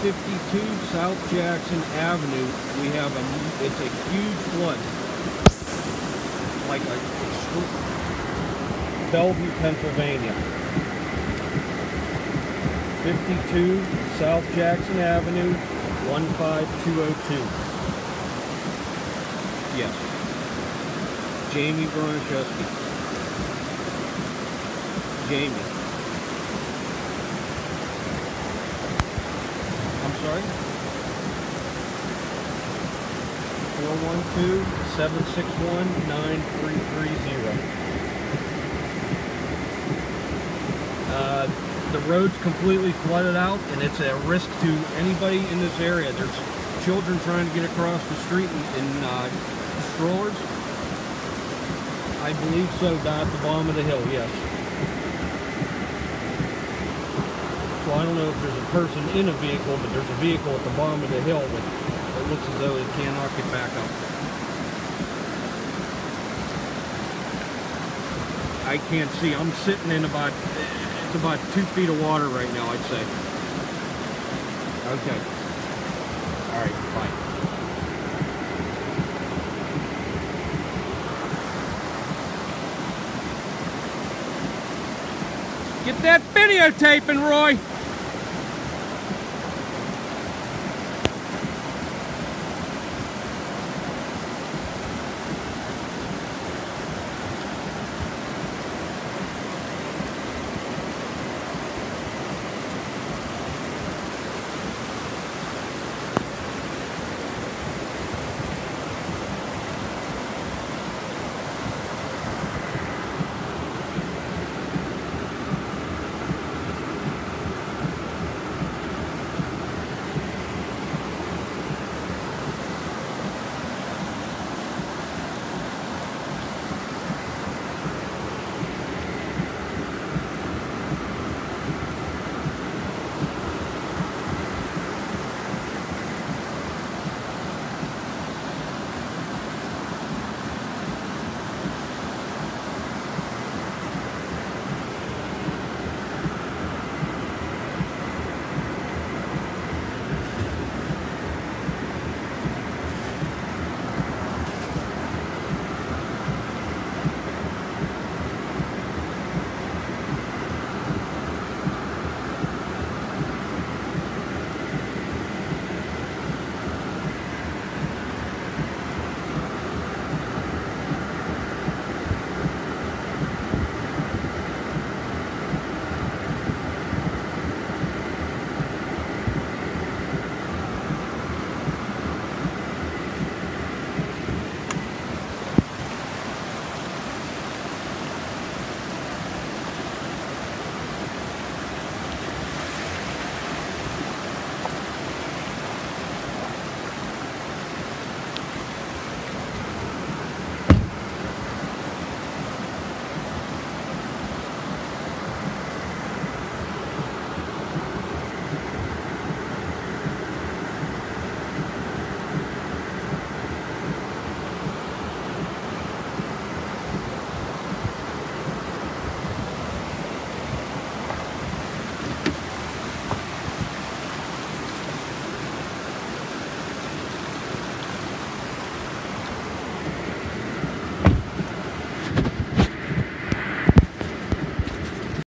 52 South Jackson Avenue, we have a, it's a huge flood. Like a, Bellevue, Pennsylvania. 52 South Jackson Avenue, 15202. Yes. Jamie Broniszewski. Jamie. I'm sorry? 412-761-9330. Uh, the road's completely flooded out and it's a risk to anybody in this area. There's children trying to get across the street in, in uh, strollers. I believe so, down at the bottom of the hill, yes. So I don't know if there's a person in a vehicle, but there's a vehicle at the bottom of the hill that it looks as though it cannot get back up. I can't see. I'm sitting in about it's about two feet of water right now, I'd say. Okay. All right, bye. Get that videotaping, Roy!